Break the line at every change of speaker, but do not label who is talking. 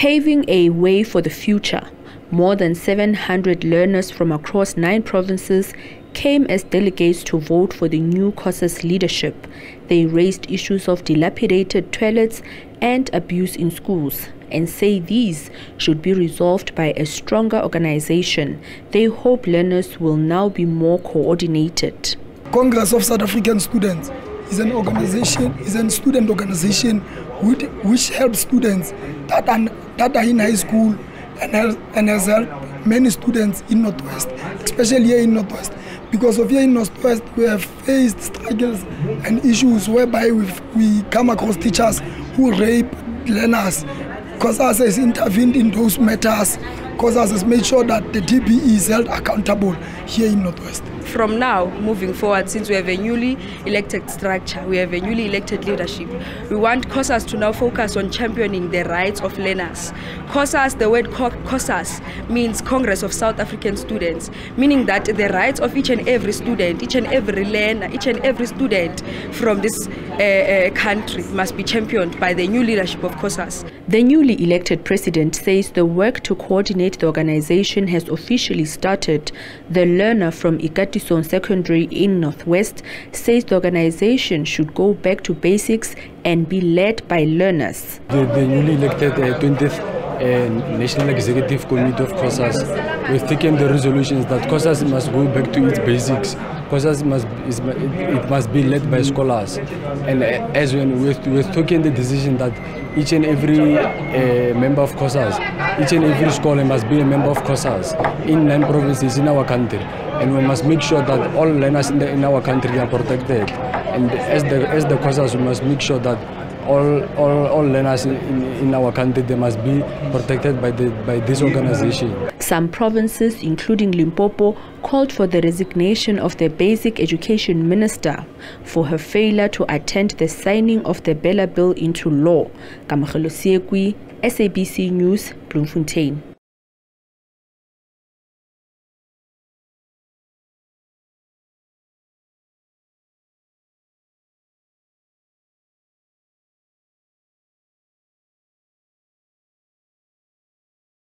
Paving a way for the future, more than 700 learners from across nine provinces came as delegates to vote for the new COSAS leadership. They raised issues of dilapidated toilets and abuse in schools and say these should be resolved by a stronger organization. They hope learners will now be more coordinated.
Congress of South African Students is an organization, is a student organization which, which students that are, that are in high school and has, and has helped many students in Northwest, especially here in Northwest. Because of here in Northwest, we have faced struggles and issues whereby we we come across teachers who rape learners. Because COSAS has intervened in those matters. COSAS has made sure that the DBE is held accountable here in Northwest
from now moving forward, since we have a newly elected structure, we have a newly elected leadership, we want COSAS to now focus on championing the rights of learners. COSAS, the word COSAS means Congress of South African Students, meaning that the rights of each and every student, each and every learner, each and every student from this uh, uh, country must be championed by the new leadership of COSAS.
The newly elected president says the work to coordinate the organization has officially started. The learner from Ikati Zone Secondary in Northwest says the organization should go back to basics and be led by learners.
The, the newly elected uh, 20th uh, National Executive Committee of COSAS, we've taken the resolutions that COSAS must go back to its basics. COSAS must, it must be led by scholars. And uh, as when we've, we've taken the decision that each and every uh, member of COSAS, each and every scholar must be a member of COSAS in nine provinces in our country. And we must make sure that all learners in, the, in our country are protected. And as the, as the COSAS, we must make sure that all, all, all learners in, in our country they must be protected by, the, by this organization.
Some provinces, including Limpopo, called for the resignation of the basic education minister for her failure to attend the signing of the BELA bill into law. Kamogelo Seekoei, SABC News, Bloemfontein.